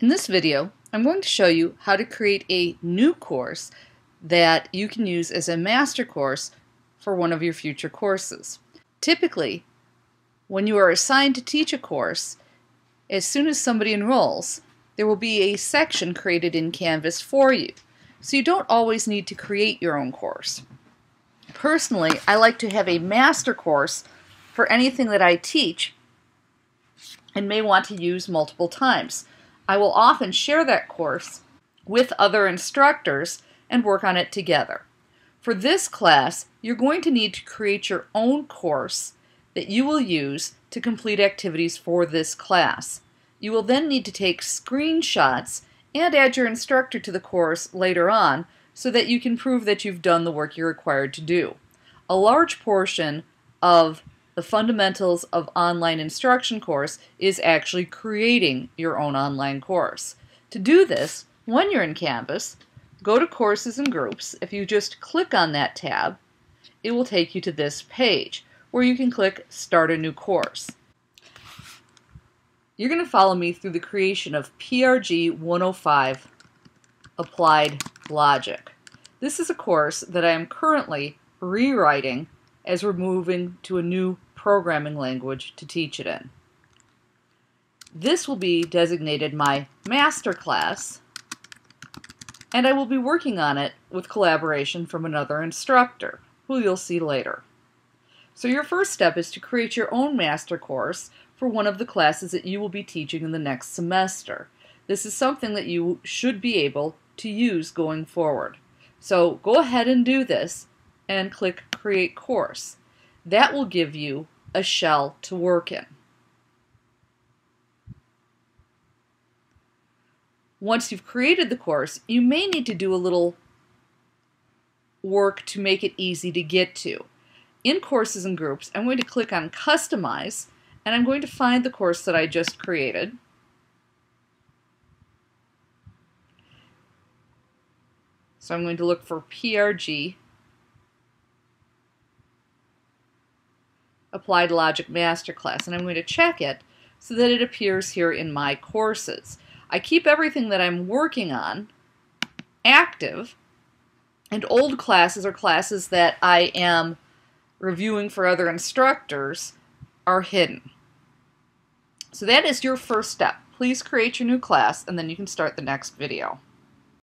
In this video, I'm going to show you how to create a new course that you can use as a master course for one of your future courses. Typically, when you are assigned to teach a course, as soon as somebody enrolls, there will be a section created in Canvas for you. So you don't always need to create your own course. Personally, I like to have a master course for anything that I teach and may want to use multiple times. I will often share that course with other instructors and work on it together. For this class, you're going to need to create your own course that you will use to complete activities for this class. You will then need to take screenshots and add your instructor to the course later on so that you can prove that you've done the work you're required to do. A large portion of the Fundamentals of Online Instruction course is actually creating your own online course. To do this, when you're in Canvas, go to Courses and Groups. If you just click on that tab, it will take you to this page where you can click Start a New Course. You're going to follow me through the creation of PRG 105 Applied Logic. This is a course that I am currently rewriting as we're moving to a new programming language to teach it in. This will be designated my master class, and I will be working on it with collaboration from another instructor, who you'll see later. So your first step is to create your own master course for one of the classes that you will be teaching in the next semester. This is something that you should be able to use going forward. So go ahead and do this and click Create Course. That will give you a shell to work in. Once you've created the course, you may need to do a little work to make it easy to get to. In Courses and Groups, I'm going to click on Customize, and I'm going to find the course that I just created. So I'm going to look for PRG Applied Logic Masterclass, and I'm going to check it so that it appears here in my courses. I keep everything that I'm working on active, and old classes or classes that I am reviewing for other instructors are hidden. So that is your first step. Please create your new class, and then you can start the next video.